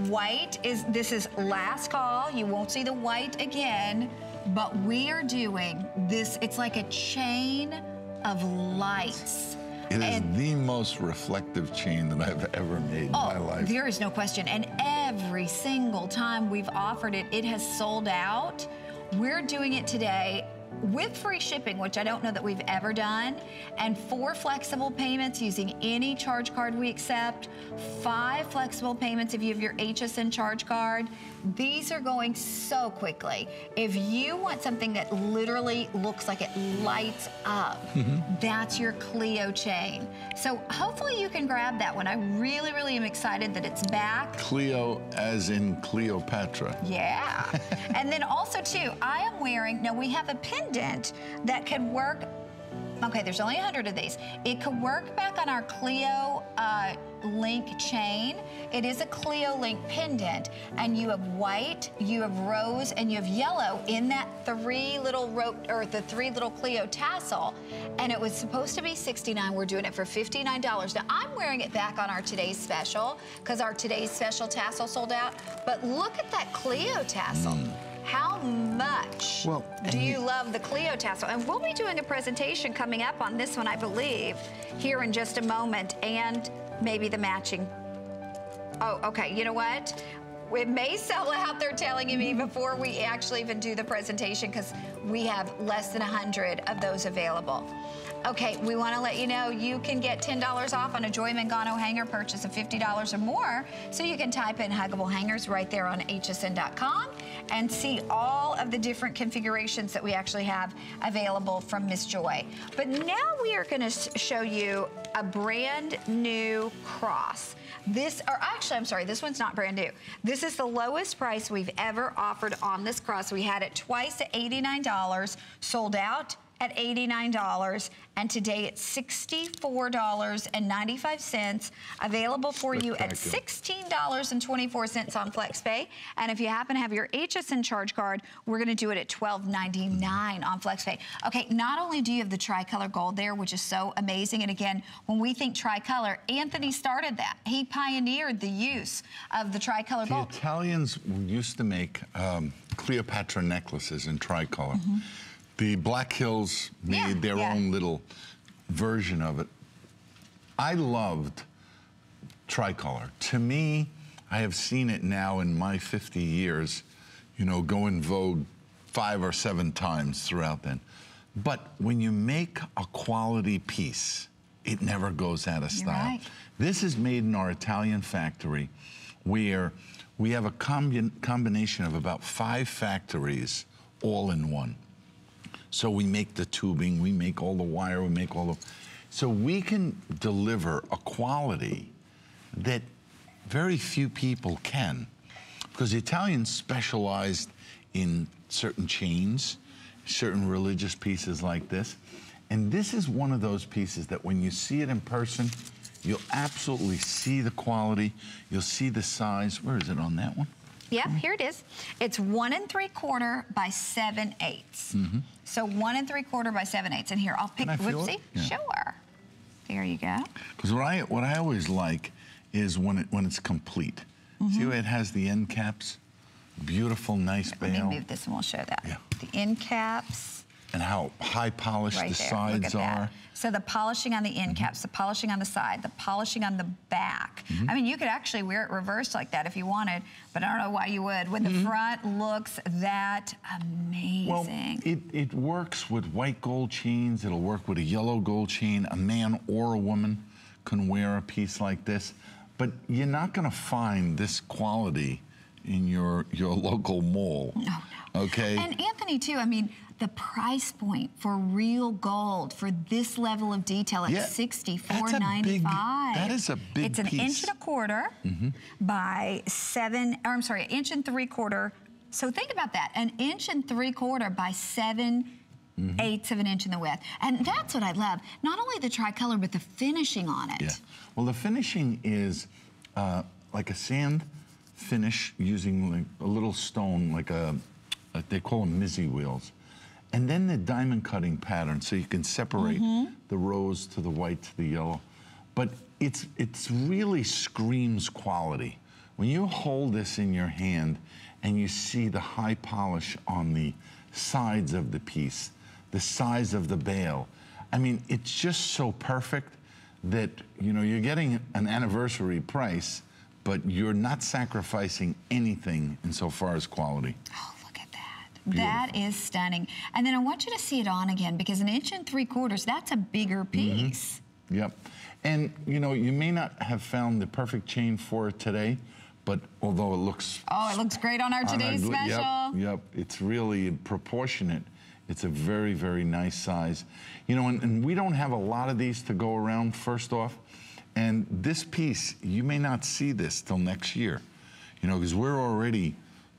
White is, this is last call. You won't see the white again, but we are doing this, it's like a chain of lights. It is And- the most reflective chain that I've ever made in oh, my life. Oh, There is no question. And every single time we've offered it, it has sold out. We're doing it today with free shipping, which I don't know that we've ever done, and four flexible payments using any charge card we accept, five flexible payments if you have your HSN charge card. These are going so quickly. If you want something that literally looks like it lights up, mm-hmm. that's your Clio chain. So hopefully you can grab that one. I really, really am excited that it's back. Cleo, as in Cleopatra. Yeah. and then also too, I am wearing, now we have a pendant that could work, okay, there's only 100 of these. It could work back on our Clio uh, link chain. It is a Clio link pendant and you have white, you have rose, and you have yellow in that three little rope, or the three little Clio tassel. And it was supposed to be 69. We're doing it for $59. Now I'm wearing it back on our today's special because our today's special tassel sold out. But look at that Clio tassel. How much Well, do you love the Clio tassel? And we'll be doing a presentation coming up on this one, I believe, here in just a moment, and maybe the matching. Oh, okay. You know what? It may sell out, they're telling me, before we actually even do the presentation because we have less than 100 of those available. Okay, we want to let you know you can get $10 off on a Joy Mangano hanger purchase of $50 or more. So you can type in huggable hangers right there on hsn.com and see all of the different configurations that we actually have available from Miss Joy. But now we are going to show you a brand new cross. This, or actually, I'm sorry, this one's not brand new. This is the lowest price we've ever offered on this cross. We had it twice at $89, sold out at $89, and today it's $64.95, available for you at $16.24 on FlexPay. And if you happen to have your HSN charge card, we're gonna do it at $12.99 on FlexPay. Okay, not only do you have the tricolor gold there, which is so amazing, and again, when we think tricolor, Anthony started that. He pioneered the use of the tricolor The gold. The Italians used to make um, Cleopatra necklaces in tricolor. The Black Hills made. Yeah, their yeah. own little version of it. I loved tricolor. To me, I have seen it now in my 50 years, you know, go in vogue five or seven times throughout then. But when you make a quality piece, it never goes out of style. right. This is made in our Italian factory where we have a combi- combination of about five factories all in one. So we make the tubing, we make all the wire, we make all the. So we can deliver a quality that very few people can. Because the Italians specialized in certain chains, certain religious pieces like this. And this is one of those pieces that when you see it in person, you'll absolutely see the quality, you'll see the size. Where is it on that one? Yep, here it is. It's one and three quarter by seven eighths. Mm-hmm. So one and three quarter by seven eighths. And here, I'll pick, Can I feel whoopsie? Yeah. sure. There you go. Because what I what I always like is when it when it's complete. Mm-hmm. See how it has the end caps, beautiful, nice Let me bail, move this and we'll show that. Yeah. The end caps, and how high polished right the there. sides Look at that. are. Mm-hmm. So the polishing on the end caps, the polishing on the side, the polishing on the back. Mm-hmm. I mean, you could actually wear it reversed like that if you wanted, but I don't know why you would. When the front looks that amazing. Mm-hmm. Well, it, it works with white gold chains. It'll work with a yellow gold chain. A man or a woman can wear a piece like this. But you're not going to find this quality in your your local mall. No, no. Okay. And Anthony, too. I mean, the price point for real gold for this level of detail at Yeah, sixty-four that's a big- ninety-five. that is a big It's an piece. inch and a quarter Mhm. by seven. Or I'm sorry, inch and three quarter. So think about that: an inch and three quarter by 7 Mm-hmm. eighths of an inch in the width, and that's what I love. Not only the tricolor, but the finishing on it. Yeah. Well, the finishing is uh, like a sand finish using like a little stone, like a, a they call them mizzy wheels, and then the diamond cutting pattern, so you can separate Mhm. the rose to the white to the yellow. But it's it's really screams quality. When you hold this in your hand and you see the high polish on the sides of the piece, the size of the bail, I mean, it's just so perfect that you know you're getting an anniversary price, but you're not sacrificing anything insofar as quality. That is stunning. And then I want you to see it on again because an inch and three quarters, that's a bigger Mm-hmm. piece. Yep. And you know, you may not have found the perfect chain for it today, but although it looks Oh, it looks great on our on our today's special. Yep, yep. It's really proportionate. It's a very, very nice size. You know, and, and we don't have a lot of these to go around, first off. And this piece, you may not see this till next year. You know, because we're already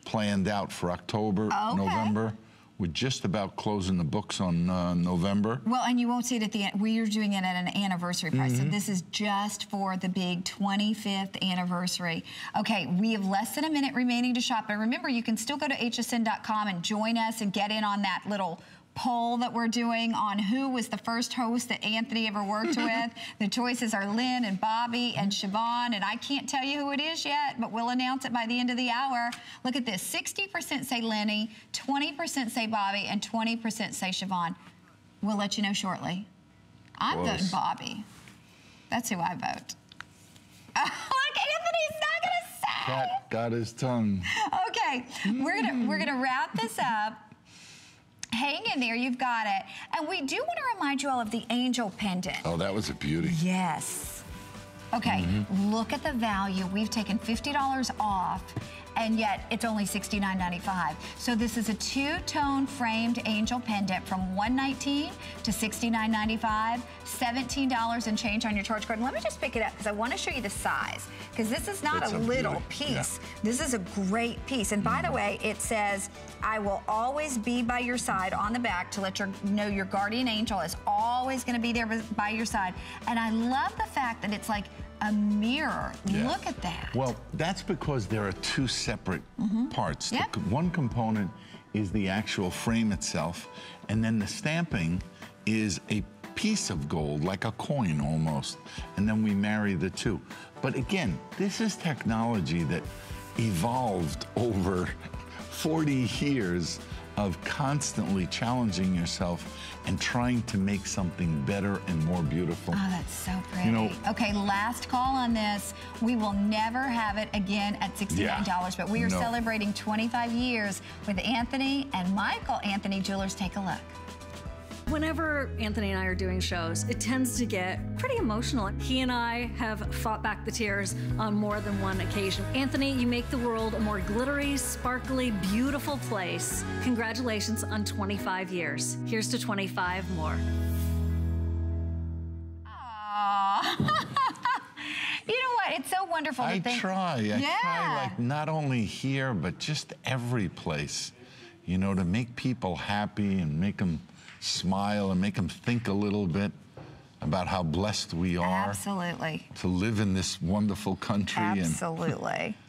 planned out for October, Okay. November. We're just about closing the books on uh, November. Well, and you won't see it at the end. We are doing it at an anniversary price. So Mhm. this is just for the big 25th anniversary. Okay, we have less than a minute remaining to shop. And remember, you can still go to hsn.com and join us and get in on that little poll that we're doing on who was the first host that Anthony ever worked with. The choices are Lynn and Bobby and mm-hmm. Siobhan, and I can't tell you who it is yet, but we'll announce it by the end of the hour. Look at this 60% say Lenny, 20% say Bobby, and 20% say Siobhan. We'll let you know shortly. I'm Close. voting Bobby. That's who I vote. Look, Anthony's not gonna say. Cat got his tongue. Okay, we're gonna we're gonna wrap this up. Hang in there, you've got it. And we do want to remind you all of the angel pendant. Oh, that was a beauty. Yes. Okay, Mhm. look at the value. We've taken $50 off, and yet it's only $69.95. So this is a two-tone framed angel pendant from 119 to $69.95, $17 and change on your charge card. And let me just pick it up because I want to show you the size, because this is not It's a little piece. This is a great piece. And by the mm-hmm. way, it says, I will always be by your side on the back to let you know your guardian angel is always going to be there by your side. And I love the fact that it's like a mirror. Yeah. Look at that. Well, that's because there are two separate Mhm. parts. Yep. co- one component is the actual frame itself, and then the stamping is a piece of gold, like a coin almost. And then we marry the two. But again, this is technology that evolved over 40 years of constantly challenging yourself and trying to make something better and more beautiful. Oh, that's so pretty. You know- okay, last call on this. We will never have it again at $69, but we are No. celebrating 25 years with Anthony and Michael Anthony Jewelers. Take a look. Whenever Anthony and I are doing shows, it tends to get pretty emotional. He and I have fought back the tears on more than one occasion. Anthony, you make the world a more glittery, sparkly, beautiful place. Congratulations on 25 years. Here's to 25 more. Aw. you know what? It's so wonderful I to think. try. I yeah. try, like not only here, but just every place, you know, to make people happy and make them smile and make them think a little bit about how blessed we are Absolutely. to live in this wonderful country. Absolutely.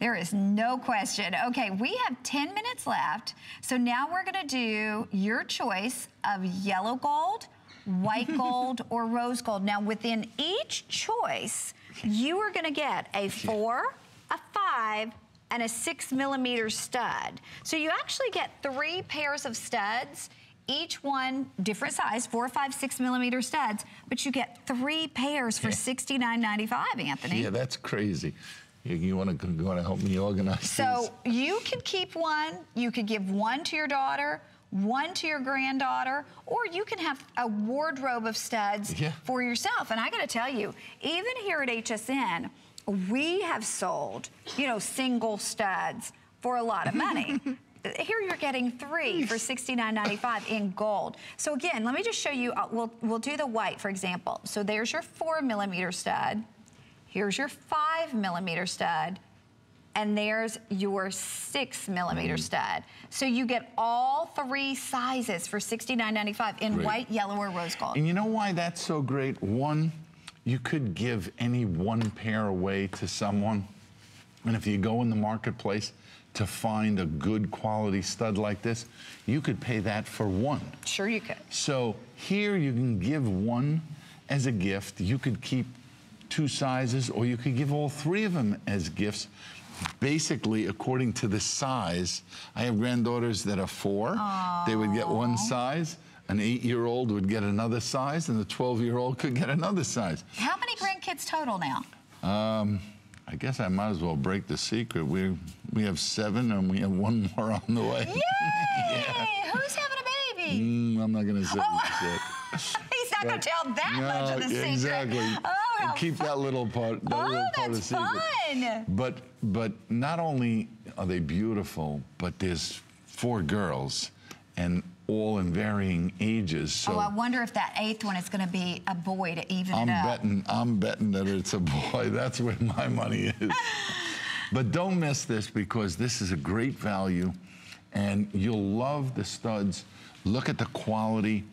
There is no question. Okay, we have 10 minutes left. So now we're going to do your choice of yellow gold, white gold, or rose gold. Now, within each choice, you are going to get a four, a five, and a six millimeter stud. So you actually get three pairs of studs each one different size, four, five, six millimeter studs, but you get three pairs for $69.95, Anthony. Yeah, that's crazy. You, you want to you want to help me organize So you could keep one, you could give one to your daughter, one to your granddaughter, or you can have a wardrobe of studs Yeah. for yourself. And I gotta tell you, even here at HSN, we have sold, you know, single studs for a lot of money. Here you're getting three for $69.95 in gold. So again, let me just show you, uh, we'll, we'll do the white, for example. So there's your four millimeter stud. Here's your five millimeter stud. And there's your six millimeter Mm-hmm. stud. So you get all three sizes for $69.95 in Great. white, yellow, or rose gold. And you know why that's so great? One, you could give any one pair away to someone. And if you go in the marketplace to find a good quality stud like this, you could pay that for one. Sure you could. So here you can give one as a gift. You could keep two sizes, or you could give all three of them as gifts. Basically, according to the size, I have granddaughters that are four. They would get one size. An eight-year-old would get another size, and the 12-year-old could get another size. How many grandkids total now? Um, I guess I might as well break the secret. We we have seven, and we have one more on the way. Yay! Who's having a baby? Mm, I'm not gonna say Oh. shit. He's not going to tell that much of the No, secret. Exactly. Oh, Keep that little part. That Oh, little part of that's secret. fun. But but not only are they beautiful, but there's four girls, and all in varying ages. So oh, I wonder if that eighth one is going to be a boy to even I'm it up. betting I'm betting that it's a boy. That's where my money is. but don't miss this because this is a great value, and you'll love the studs. Look at the quality.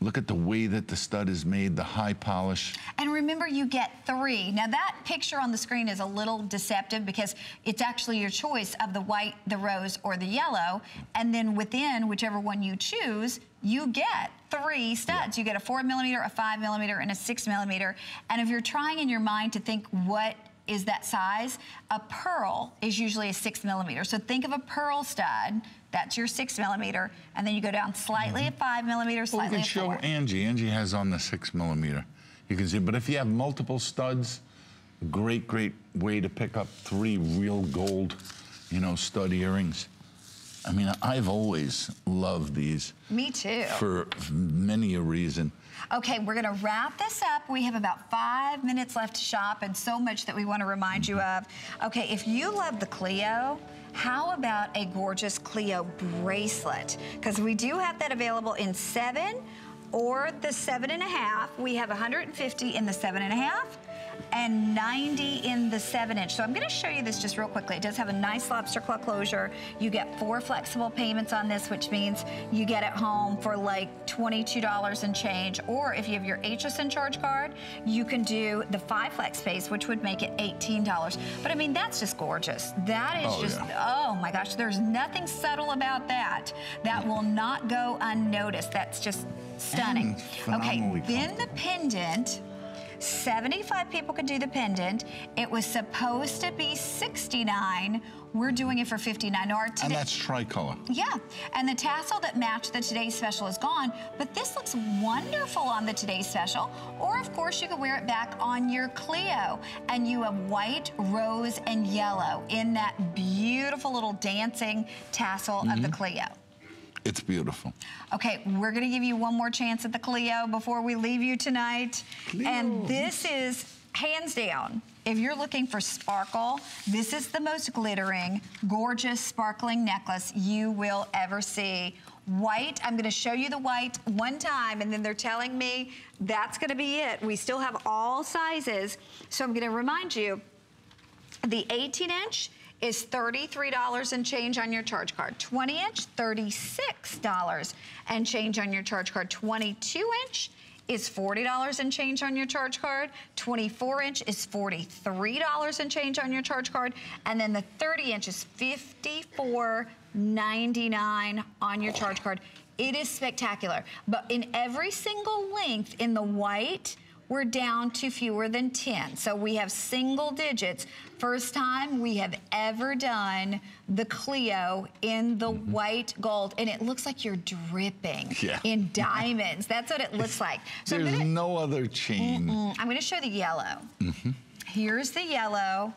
Look at the way that the stud is made, the high polish. And remember, you get three. Now, that picture on the screen is a little deceptive because it's actually your choice of the white, the rose, or the yellow. And then within whichever one you choose, you get three studs. You get a four millimeter, a five millimeter, and a six millimeter. And if you're trying in your mind to think what is that size, a pearl is usually a six millimeter. So think of a pearl stud. That's your six millimeter, and then you go down slightly mm-hmm. a five millimeter, Well, we slightly can show. Angie. Angie has on the six millimeter. You can see, but if you have multiple studs, great, great way to pick up three real gold, you know, stud earrings. I mean, I've always loved these Me too. for many a reason. Okay, we're gonna wrap this up. We have about five minutes left to shop and so much that we wanna remind you mm-hmm. of. Okay, if you love the Clio, how about a gorgeous Clio bracelet? Because we do have that available in seven or the seven and a half. We have 150 in the seven and a half and 90 in the 7 inch. So I'm going to show you this just real quickly. It does have a nice lobster claw closure. You get four flexible payments on this, which means you get it home for like $22 and change. Or if you have your HSN charge card, you can do the five flex pays, which would make it $18. But I mean, that's just gorgeous. That is Oh, just, yeah. oh my gosh, there's nothing subtle about that. That will not go unnoticed. That's just stunning. Mm, okay, then the pendant. 75 people could do the pendant. It was supposed to be 69. We're doing it for 59. Our And that's tricolor. yeah, and the tassel that matched the Today's Special is gone, but this looks wonderful on the Today's Special. Or, of course, you could wear it back on your Clio, and you have white, rose, and yellow in that beautiful little dancing tassel of Mm-hmm. the Clio. It's beautiful. Okay, we're gonna give you one more chance at the Clio before we leave you tonight. And this is hands down. If you're looking for sparkle, this is the most glittering, gorgeous, sparkling necklace you will ever see. White, I'm gonna show you the white one time and then they're telling me that's gonna be it. We still have all sizes. So I'm gonna remind you, the 18 inch is $33 and change on your charge card. 20 inch, $36 and change on your charge card. 22 inch is $40 and change on your charge card. 24 inch is $43 and change on your charge card. And then the 30 inch is $54.99 on your charge card. It is spectacular. But in every single length in the white, we're down to fewer than 10. So we have single digits. First time we have ever done the Clio in the white gold, and it looks like you're dripping Yeah. in diamonds. That's what it looks like. So There's gonna, no other chain. Mm, I'm gonna show the yellow. Here's the yellow.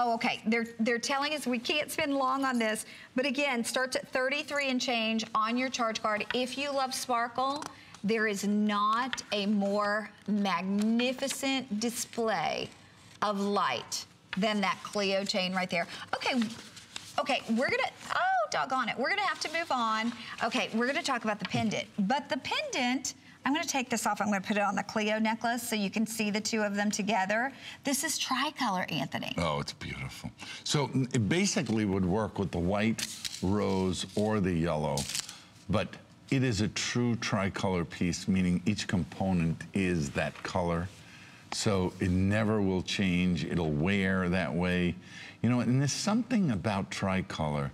Oh, okay. They're they're telling us we can't spend long on this, but again, starts at 33 and change on your charge card. If you love sparkle, there is not a more magnificent display of light than that Clio chain right there. Okay, okay, we're gonna, oh, doggone it. We're gonna have to move on. Okay, we're gonna talk about the pendant. But the pendant, I'm gonna take this off. I'm gonna put it on the Clio necklace so you can see the two of them together. This is tricolor, Anthony. Oh, it's beautiful. So it basically would work with the white, rose, or the yellow, but it is a true tricolor piece, meaning each component is that color. So it never will change. It'll wear that way. You know, and there's something about tricolor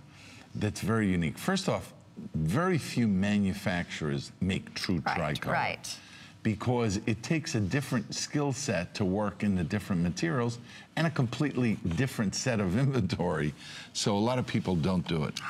that's very unique. First off, very few manufacturers make true Right, tricolor. right. Because it takes a different skill set to work in the different materials and a completely different set of inventory. So a lot of people don't do it.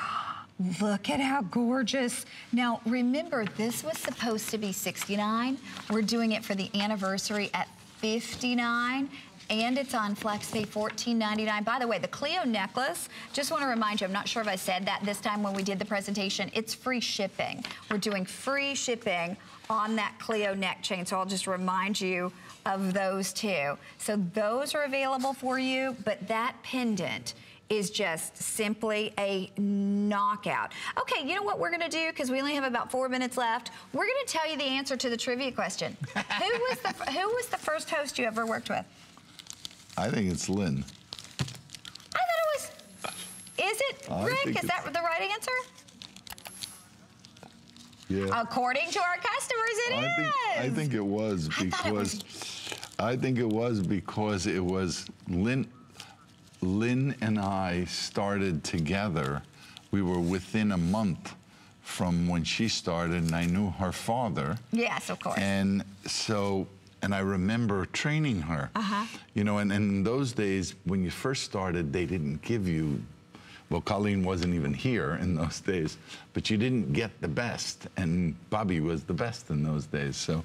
Look at how gorgeous. Now, remember, this was supposed to be 69. We're doing it for the anniversary at 59. And it's on FlexPay $14.99. By the way, the Clio necklace, just want to remind you, I'm not sure if I said that this time when we did the presentation, it's free shipping. We're doing free shipping on that Clio neck chain. So I'll just remind you of those two. So those are available for you, but that pendant is just simply a knockout. Okay, you know what we're gonna do? Because we only have about four minutes left. We're gonna tell you the answer to the trivia question. who was the Who was the first host you ever worked with? I think it's Lynn. I thought it was. Is it I Rick? Is that the right answer? Yeah. According to our customers, it is. I think I think it was I it because I think it was because it was Lynn Lynn and I started together. We were within a month from when she started and I knew her father. Yes, of course. And so and I remember training her. Uh-huh. You know, and, and in those days when you first started, they didn't give you well, Colleen wasn't even here in those days, but you didn't get the best, and Bobby was the best in those days. So,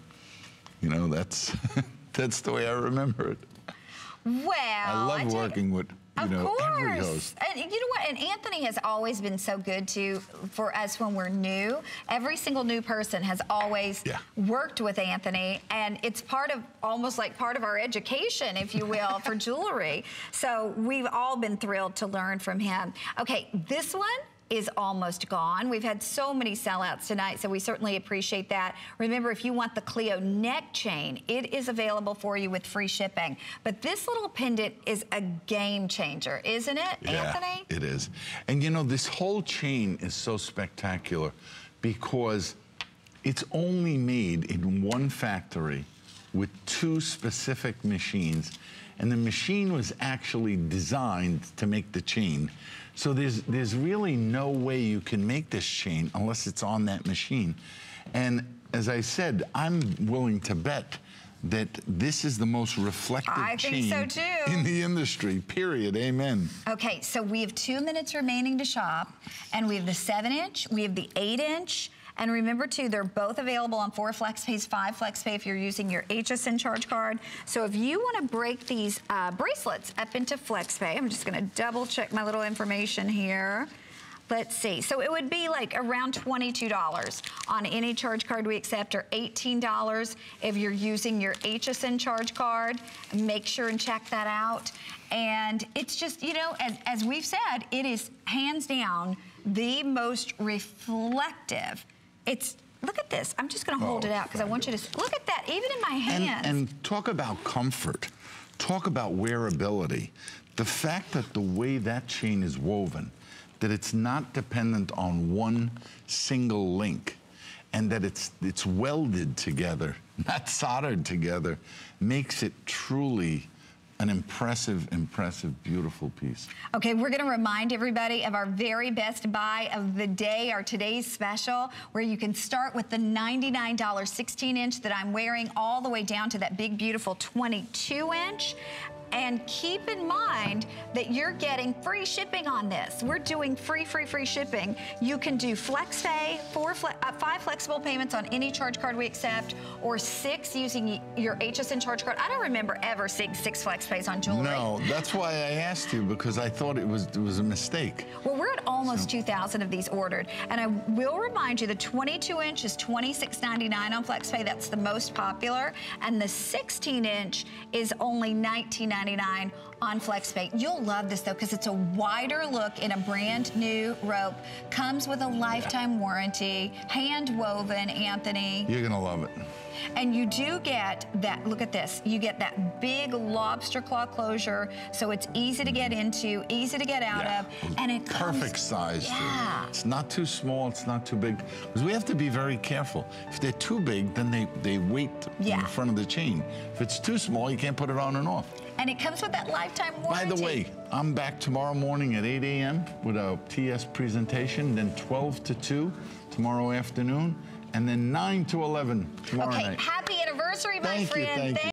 you know, that's that's the way I remember it. Well, I love you- working with you Of know course. every host. And you know what? And Anthony has always been so good to for us when we're new. Every single new person has always Yeah. worked with Anthony, and it's part of almost like part of our education, if you will, for jewelry. So we've all been thrilled to learn from him. Okay, this one is almost gone. We've had so many sellouts tonight, so we certainly appreciate that. Remember, if you want the Clio neck chain, it is available for you with free shipping. But this little pendant is a game changer, isn't it, Anthony? it is. And you know, this whole chain is so spectacular because it's only made in one factory with two specific machines. And the machine was actually designed to make the chain. So there's, there's really no way you can make this chain unless it's on that machine. And as I said, I'm willing to bet that this is the most reflective I think chain so, too. in the industry, period. Amen. Okay, so we have two minutes remaining to shop, and we have the seven inch, we have the eight inch, and remember too, they're both available on four flex pays, five flex pay if you're using your HSN charge card. So if you want to break these uh, bracelets up into flex pay, I'm just going to double check my little information here. Let's see. So it would be like around $22 on any charge card we accept or $18 if you're using your HSN charge card. Make sure and check that out. And it's just, you know, as, as we've said, it is hands down the most reflective. It's, look at this. I'm just going to oh, hold Oh, it out because I want you to, look at that, even in my And, hands. and talk about comfort. Talk about wearability. The fact that the way that chain is woven, that it's not dependent on one single link, and that it's it's welded together, not soldered together, makes it truly an impressive, impressive, beautiful piece. Okay, we're to remind everybody of our very best buy of the day, our today's special, where you can start with the $99 16 inch that I'm wearing all the way down to that big, beautiful 22 inch. And keep in mind that you're getting free shipping on this. We're doing free, free, free shipping. You can do flex pay, four, fle- uh, five flexible payments on any charge card we accept, or six using your HSN charge card. I don't remember ever seeing six flex pays on jewelry. No, that's why I asked you because I thought it was it was a mistake. Well, we're at almost 2,000 of these ordered. And I will remind you the 22 inch is $26.99 on FlexPay. That's the most popular. And the 16 inch is only $19.99 on FlexPay. You'll love this though because it's a wider look in a brand new rope. Comes with a lifetime warranty, hand woven, Anthony. You're gonna love it. And you do get that, look at this, you get that big lobster claw closure, so it's easy to get into, easy to get out Yeah. of, and it comes, Perfect size. too. Yeah. It's not too small, it's not too big. Because we have to be very careful. If they're too big, then they, they wait Yeah. in front of the chain. If it's too small, you can't put it on and off. And it comes with that lifetime By the way, I'm back tomorrow morning at 8 a.m. with a TS presentation, then 12 to 2 tomorrow afternoon, and then 9 to 11 tomorrow Okay, night. happy anniversary, my Thank you, friend. thank you.